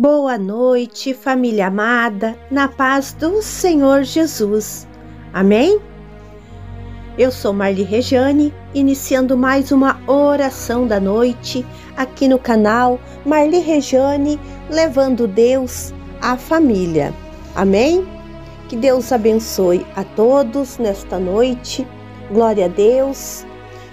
Boa noite, família amada, na paz do Senhor Jesus. Amém? Eu sou Marli Rejane, iniciando mais uma oração da noite aqui no canal Marli Rejane, levando Deus à família. Amém? Que Deus abençoe a todos nesta noite. Glória a Deus.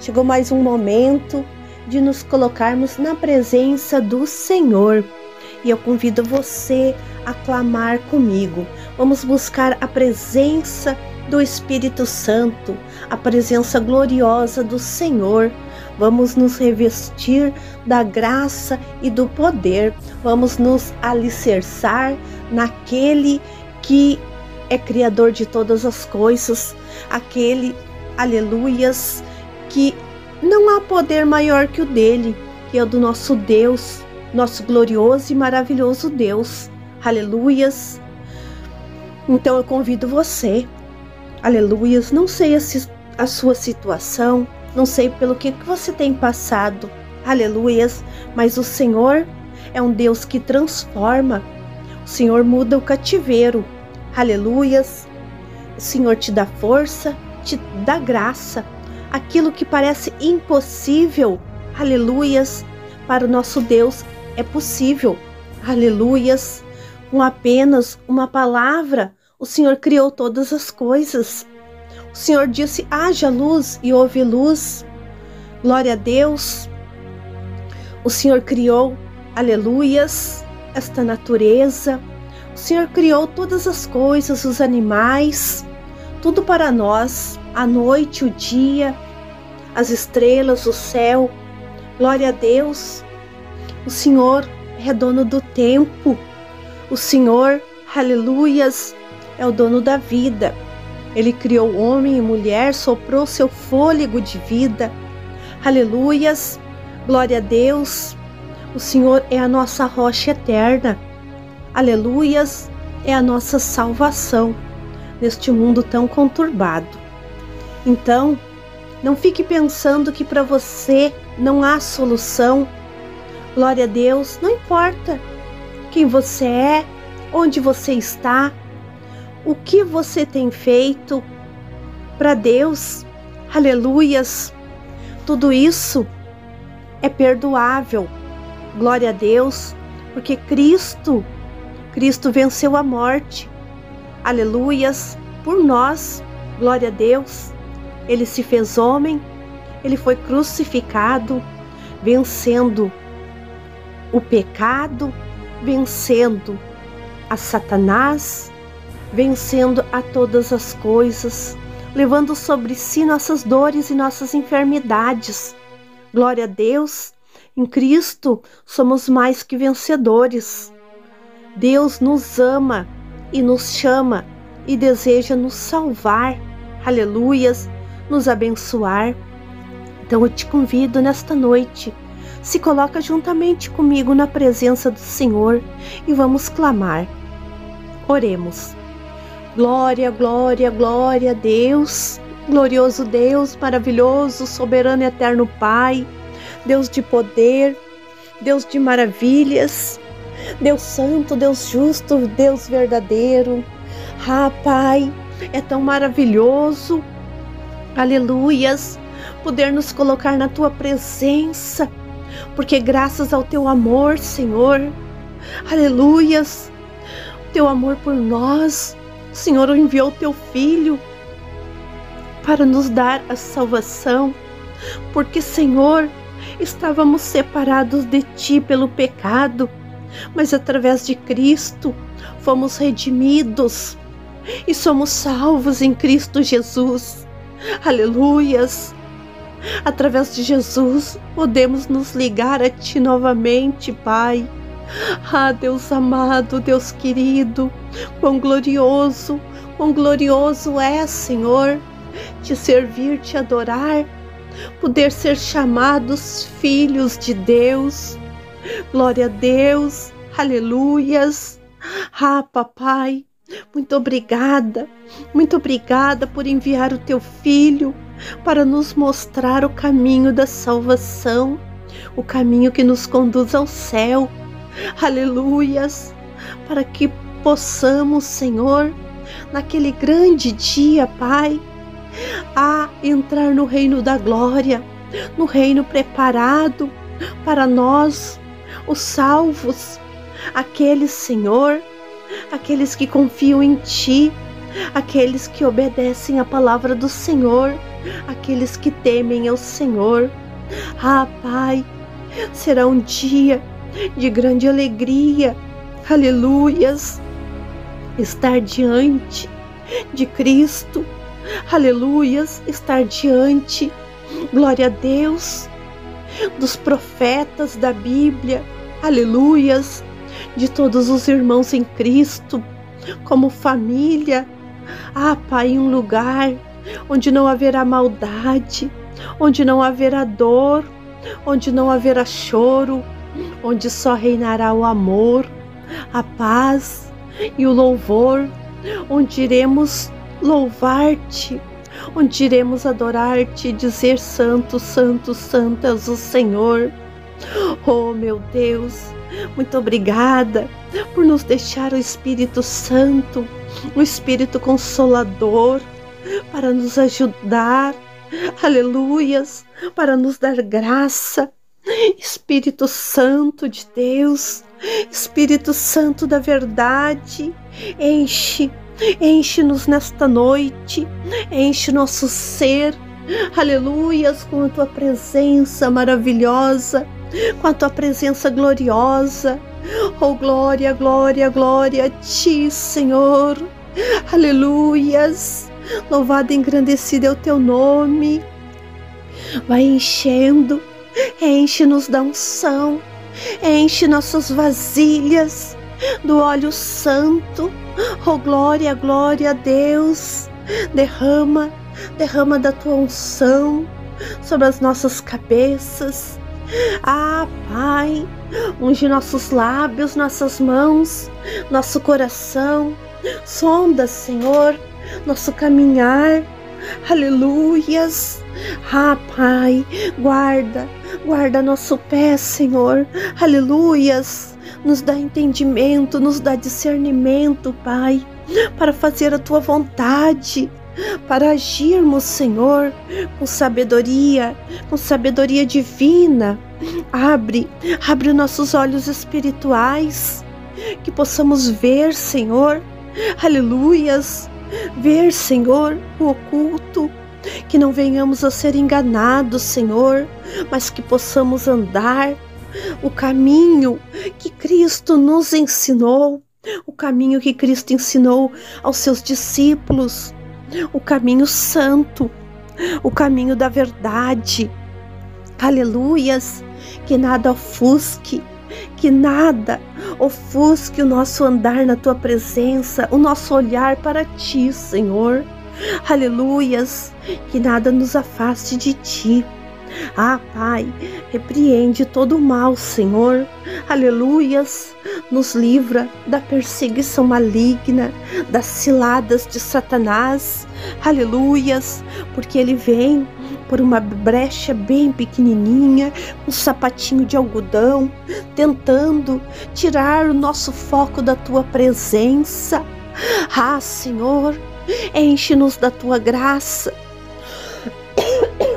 Chegou mais um momento de nos colocarmos na presença do Senhor e eu convido você a clamar comigo. Vamos buscar a presença do Espírito Santo, a presença gloriosa do Senhor. Vamos nos revestir da graça e do poder. Vamos nos alicerçar naquele que é criador de todas as coisas, aquele, aleluias, que não há poder maior que o dele, que é o do nosso Deus, nosso glorioso e maravilhoso Deus. Aleluias. Então eu convido você, aleluias. Não sei a, a sua situação, não sei pelo que você tem passado, aleluias, mas o Senhor é um Deus que transforma. O Senhor muda o cativeiro, aleluias. O Senhor te dá força, te dá graça. Aquilo que parece impossível, aleluias, para o nosso Deus é possível. Aleluias! Com apenas uma palavra, o Senhor criou todas as coisas. O Senhor disse: haja luz e houve luz. Glória a Deus. O Senhor criou, aleluias, esta natureza. O Senhor criou todas as coisas, os animais, tudo para nós, a noite, o dia, as estrelas, o céu. Glória a Deus. O Senhor é dono do tempo. O Senhor, aleluias, é o dono da vida. Ele criou homem e mulher, soprou seu fôlego de vida. Aleluias, glória a Deus. O Senhor é a nossa rocha eterna. Aleluias, é a nossa salvação neste mundo tão conturbado. Então, não fique pensando que para você não há solução Glória a Deus, não importa quem você é, onde você está, o que você tem feito para Deus. Aleluias. Tudo isso é perdoável. Glória a Deus, porque Cristo, Cristo venceu a morte. Aleluias, por nós. Glória a Deus. Ele se fez homem, ele foi crucificado, vencendo o pecado, vencendo a Satanás, vencendo a todas as coisas, levando sobre si nossas dores e nossas enfermidades. Glória a Deus, em Cristo somos mais que vencedores. Deus nos ama e nos chama e deseja nos salvar. Aleluias, nos abençoar. Então eu te convido nesta noite se coloca juntamente comigo na presença do Senhor e vamos clamar. Oremos. Glória, glória, glória a Deus, glorioso Deus, maravilhoso, soberano e eterno Pai, Deus de poder, Deus de maravilhas, Deus santo, Deus justo, Deus verdadeiro. Ah, Pai, é tão maravilhoso, aleluias, poder nos colocar na tua presença porque graças ao teu amor, Senhor, aleluias, teu amor por nós, o Senhor enviou teu filho para nos dar a salvação, porque, Senhor, estávamos separados de ti pelo pecado, mas através de Cristo fomos redimidos e somos salvos em Cristo Jesus. Aleluias. Através de Jesus, podemos nos ligar a Ti novamente, Pai. Ah, Deus amado, Deus querido, quão glorioso, quão glorioso é, Senhor, te servir, te adorar, poder ser chamados filhos de Deus. Glória a Deus, aleluias. Ah, papai, muito obrigada, muito obrigada por enviar o teu filho para nos mostrar o caminho da salvação, o caminho que nos conduz ao céu. aleluias, para que possamos, Senhor, naquele grande dia, Pai, a entrar no reino da glória, no reino preparado para nós, os salvos, aqueles, Senhor, aqueles que confiam em Ti, aqueles que obedecem a palavra do Senhor, aqueles que temem ao Senhor. Ah, Pai, será um dia de grande alegria, aleluias, estar diante de Cristo, aleluias, estar diante, glória a Deus, dos profetas da Bíblia, aleluias, de todos os irmãos em Cristo, como família. Ah, Pai, um lugar onde não haverá maldade, onde não haverá dor, onde não haverá choro, onde só reinará o amor, a paz e o louvor, onde iremos louvar-te, onde iremos adorar-te e dizer: Santo, Santo, Santo és o Senhor. Oh, meu Deus, muito obrigada por nos deixar o Espírito Santo, o Espírito Consolador, para nos ajudar, aleluias, para nos dar graça. Espírito Santo de Deus, Espírito Santo da verdade, enche, enche-nos nesta noite, enche nosso ser, aleluias, com a tua presença maravilhosa com a tua presença gloriosa. Oh, glória, glória, glória a ti, Senhor. Aleluias. Louvado e engrandecido é o teu nome. Vai enchendo, enche-nos da unção, enche nossas vasilhas do óleo santo. Oh, glória, glória a Deus. Derrama, derrama da tua unção sobre as nossas cabeças, ah, Pai, unge nossos lábios, nossas mãos, nosso coração. Sonda, Senhor, nosso caminhar. Aleluias. Ah, Pai, guarda, guarda nosso pé, Senhor. Aleluias. Nos dá entendimento, nos dá discernimento, Pai, para fazer a tua vontade para agirmos, Senhor, com sabedoria, com sabedoria divina. Abre, abre nossos olhos espirituais, que possamos ver, Senhor, aleluias, ver, Senhor, o oculto, que não venhamos a ser enganados, Senhor, mas que possamos andar o caminho que Cristo nos ensinou, o caminho que Cristo ensinou aos seus discípulos o caminho santo, o caminho da verdade. Aleluias! Que nada ofusque, que nada ofusque o nosso andar na tua presença, o nosso olhar para ti, Senhor. Aleluias! Que nada nos afaste de ti. Ah, Pai, repreende todo o mal, Senhor. Aleluias. Nos livra da perseguição maligna, das ciladas de Satanás. Aleluias, porque ele vem por uma brecha bem pequenininha, um sapatinho de algodão, tentando tirar o nosso foco da tua presença. Ah, Senhor, enche-nos da tua graça.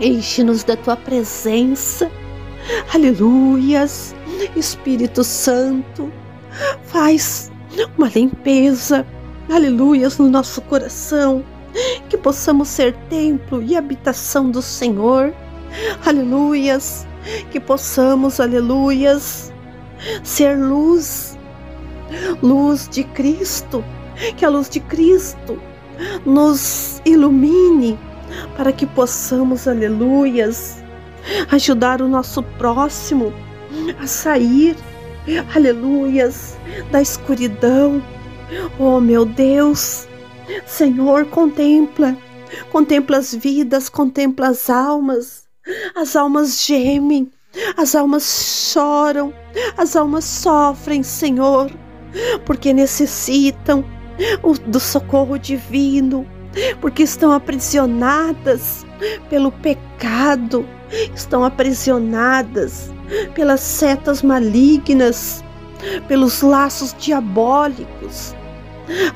Enche-nos da tua presença. Aleluias. Espírito Santo, faz uma limpeza. Aleluias no nosso coração. Possamos ser templo e habitação do Senhor. Aleluias. Que possamos, aleluias, ser luz. Luz de Cristo. Que a luz de Cristo nos ilumine para que possamos, aleluias, ajudar o nosso próximo a sair, aleluias, da escuridão. Oh, meu Deus, Senhor, contempla, contempla as vidas, contempla as almas. As almas gemem, as almas choram, as almas sofrem, Senhor, porque necessitam do socorro divino porque estão aprisionadas pelo pecado, estão aprisionadas pelas setas malignas, pelos laços diabólicos.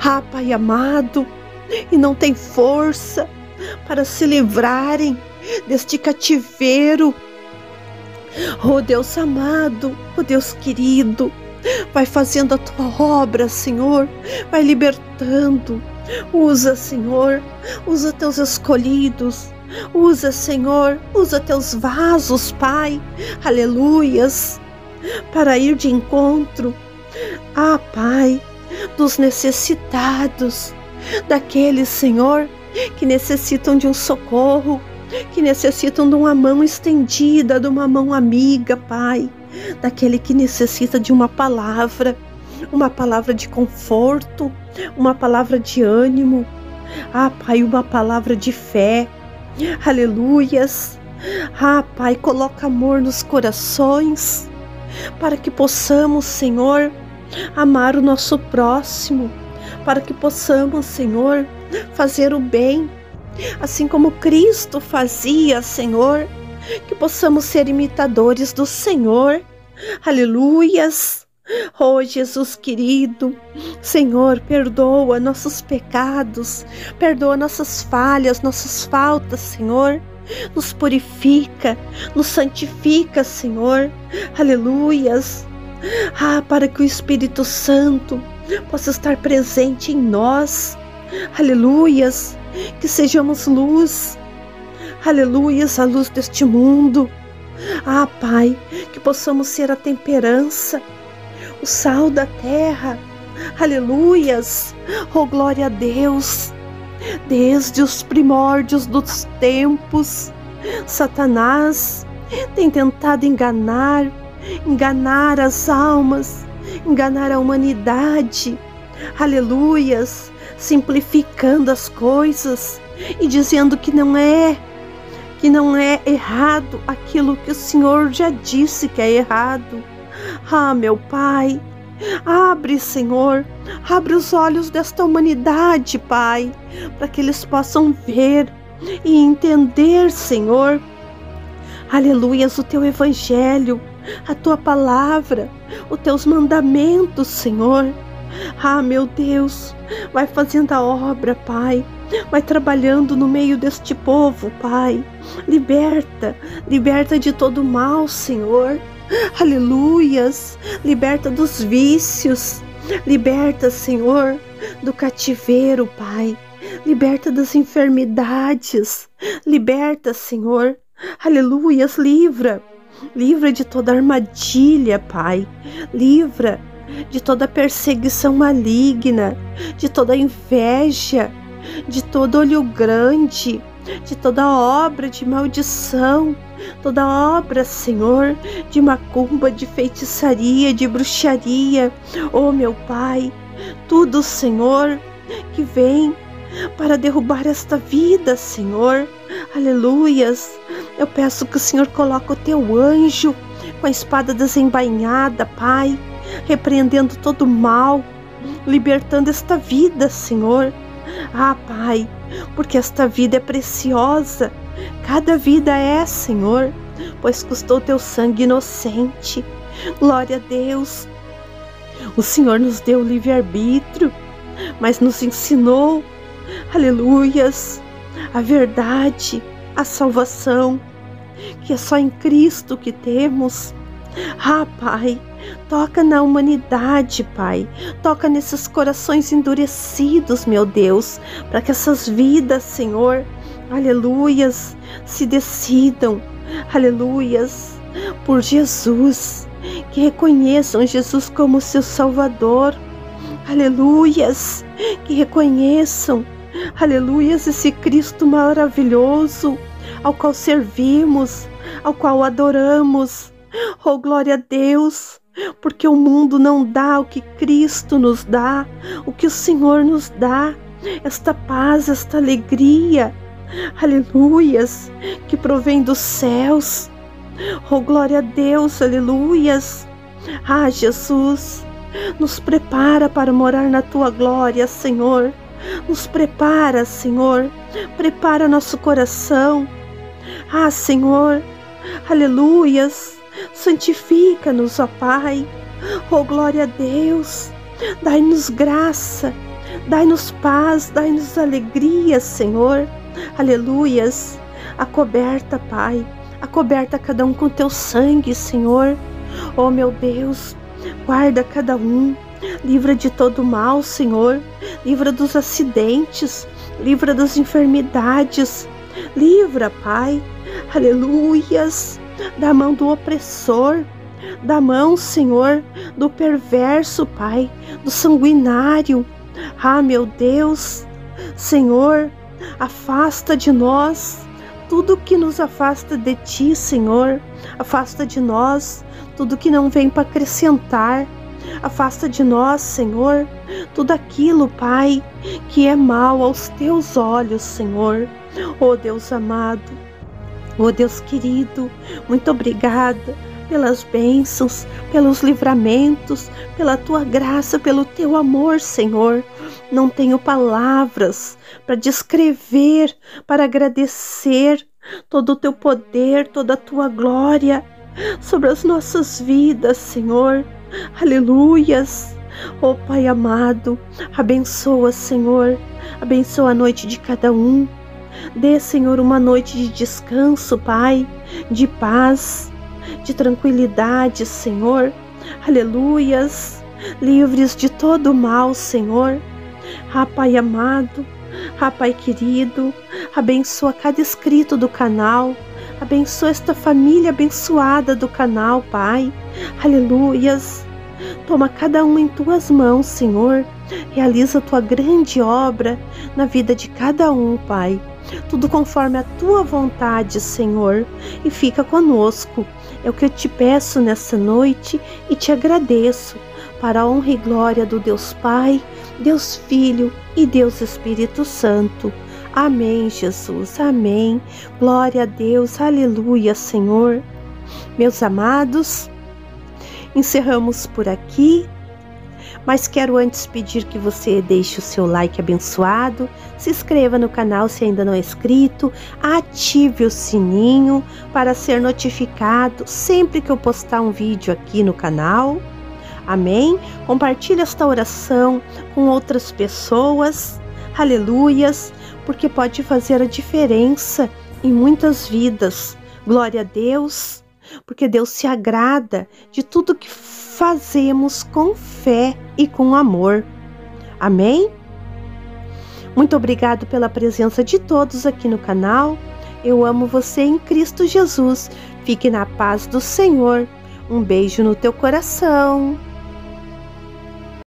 Ah, Pai amado, e não tem força para se livrarem deste cativeiro. Oh Deus amado, oh Deus querido, vai fazendo a tua obra, Senhor, vai libertando. Usa, Senhor, usa teus escolhidos, usa, Senhor, usa teus vasos, Pai, aleluias, para ir de encontro, ah, Pai, dos necessitados, daqueles, Senhor, que necessitam de um socorro, que necessitam de uma mão estendida, de uma mão amiga, Pai, daquele que necessita de uma palavra, uma palavra de conforto, uma palavra de ânimo. Ah, Pai, uma palavra de fé. Aleluias. Ah, Pai, coloca amor nos corações para que possamos, Senhor, amar o nosso próximo, para que possamos, Senhor, fazer o bem, assim como Cristo fazia, Senhor, que possamos ser imitadores do Senhor. Aleluias! Oh Jesus querido, Senhor, perdoa nossos pecados, perdoa nossas falhas, nossas faltas, Senhor. Nos purifica, nos santifica, Senhor. Aleluias. Ah, para que o Espírito Santo possa estar presente em nós. Aleluias. Que sejamos luz. Aleluias, a luz deste mundo. Ah, Pai, que possamos ser a temperança, o sal da terra. Aleluias. Oh, glória a Deus. Desde os primórdios dos tempos, Satanás tem tentado enganar, enganar as almas, enganar a humanidade. Aleluias, simplificando as coisas e dizendo que não é, que não é errado aquilo que o Senhor já disse que é errado. Ah, meu Pai, abre, Senhor, abre os olhos desta humanidade, Pai, para que eles possam ver e entender, Senhor. Aleluias, o teu evangelho, a tua palavra, os teus mandamentos, Senhor. Ah, meu Deus, vai fazendo a obra, Pai. Vai trabalhando no meio deste povo, Pai. Liberta, liberta de todo mal, Senhor. Aleluias, liberta dos vícios. Liberta, Senhor, do cativeiro, Pai. Liberta das enfermidades. Liberta, Senhor. Aleluias, livra Livra de toda armadilha, Pai. Livra de toda perseguição maligna, de toda inveja, de todo olho grande, de toda obra de maldição, toda obra, Senhor, de macumba, de feitiçaria, de bruxaria. Oh, meu Pai, tudo, Senhor, que vem para derrubar esta vida, Senhor. Aleluias. Eu peço que o Senhor coloque o teu anjo com a espada desembainhada, Pai, repreendendo todo mal, libertando esta vida, Senhor. Ah, Pai, porque esta vida é preciosa. Cada vida é, Senhor, pois custou teu sangue inocente. Glória a Deus. O Senhor nos deu livre-arbítrio, mas nos ensinou, aleluias, a verdade a salvação, que é só em Cristo que temos. Ah, Pai, toca na humanidade, Pai. Toca nesses corações endurecidos, meu Deus, para que essas vidas, Senhor, aleluias, se decidam, aleluias, por Jesus, que reconheçam Jesus como seu Salvador, aleluias, que reconheçam Aleluias, esse Cristo maravilhoso, ao qual servimos, ao qual adoramos. Oh, glória a Deus, porque o mundo não dá o que Cristo nos dá, o que o Senhor nos dá, esta paz, esta alegria. Aleluias, que provém dos céus. Oh, glória a Deus, aleluias. Ah, Jesus, nos prepara para morar na tua glória, Senhor. Nos prepara, Senhor. Prepara nosso coração. Ah, Senhor. Aleluias. Santifica-nos, ó Pai. Oh, glória a Deus. Dai-nos graça, dai-nos paz, dai-nos alegria, Senhor. Aleluias. Acoberta, Pai. Acoberta cada um com teu sangue, Senhor. Oh, meu Deus, guarda cada um. Livra de todo mal, Senhor. Livra dos acidentes, livra das enfermidades. Livra, Pai. Aleluias. Da mão do opressor, da mão, Senhor, do perverso, Pai, do sanguinário. Ah, meu Deus, Senhor, afasta de nós tudo que nos afasta de Ti, Senhor. Afasta de nós tudo que não vem para acrescentar. Afasta de nós, Senhor, tudo aquilo, Pai, que é mal aos Teus olhos, Senhor. Oh Deus amado, oh Deus querido, muito obrigada pelas bênçãos, pelos livramentos, pela tua graça, pelo teu amor, Senhor. Não tenho palavras para descrever, para agradecer todo o teu poder, toda a tua glória sobre as nossas vidas, Senhor. Aleluias. Oh Pai amado, abençoa, Senhor, abençoa a noite de cada um. Dê, Senhor, uma noite de descanso, Pai, de paz, de tranquilidade, Senhor. Aleluias. Livres de todo mal, Senhor. Ah, Pai amado, ah, Pai querido, abençoa cada inscrito do canal. Abençoa esta família abençoada do canal, Pai. Aleluias. Toma cada um em tuas mãos, Senhor. Realiza a tua grande obra na vida de cada um, Pai. Tudo conforme a tua vontade, Senhor. E fica conosco é o que eu te peço nessa noite e te agradeço, para a honra e glória do Deus Pai, Deus Filho e Deus Espírito Santo. Amém, Jesus. Amém. Glória a Deus. Aleluia, Senhor. Meus amados, encerramos por aqui mas quero antes pedir que você deixe o seu like abençoado, se inscreva no canal se ainda não é inscrito, ative o sininho para ser notificado sempre que eu postar um vídeo aqui no canal. Amém? Compartilhe esta oração com outras pessoas. Aleluias, porque pode fazer a diferença em muitas vidas. Glória a Deus, porque Deus se agrada de tudo que fazemos com fé e com amor. Amém? Muito obrigado pela presença de todos aqui no canal. Eu amo você em Cristo Jesus. Fique na paz do Senhor. Um beijo no teu coração.